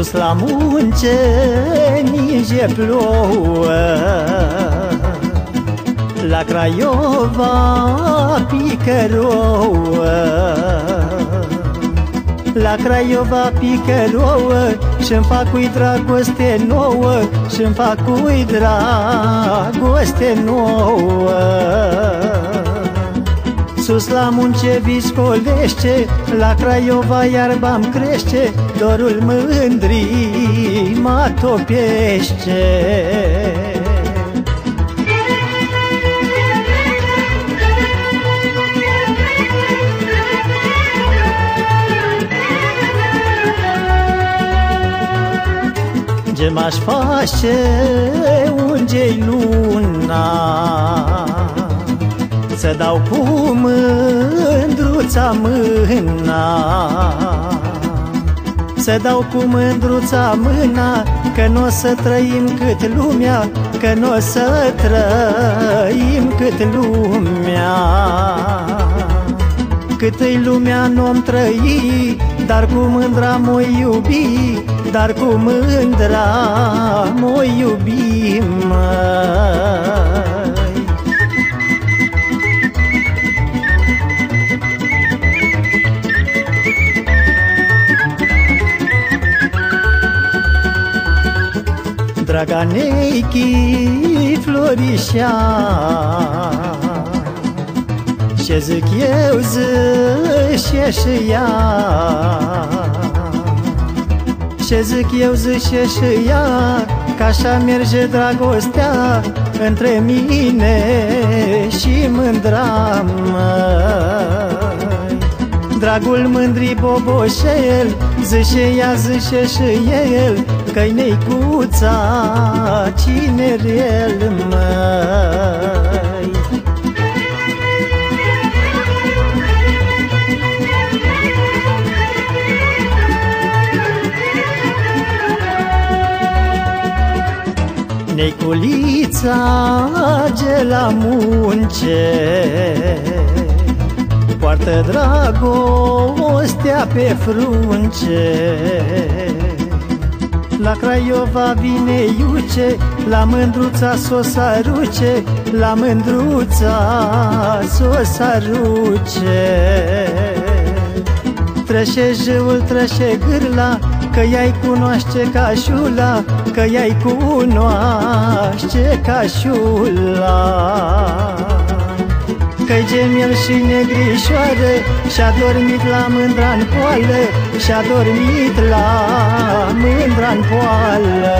Sus la munce ninge plouă. La Craiova pică rouă. La Craiova pică rouă Și-mi fac ui dragoste nouă Și-mi fac ui dragoste nouă. Sus la munce viscolește La Craiova iarba-mi crește Dorul mândrii mă topește. Ce m-aș face unde luna Să dau cu mândruța mâna. Să dau cu mândruța mâna Că nu o să trăim cât lumea Că nu o să trăim cât lumea. Cât-i lumea nu-mi trăi Dar cu mândra mă iubi Dar cu mândra mă iubi, măi Draga Neichi Florișa Ce zic eu zice și ea. Ce zic eu zice și ea Că așa merge dragostea Între mine și mândra măi Dragul mândrii boboșel Zice ea, zice și el Că-i neicuța cinerel, măi? Neculița de la munce Poartă dragostea pe frunce. La Craiova vine iuce La mândruța s-o saruce La mândruța s-o saruce Trășe jâul, trășe gârla Că ea-i cunoaște cașula Că ea-i cunoaște cașula Că-i gemel și negrișoară Și-a dormit la mândra-n poală Și-a dormit la mândra-n poală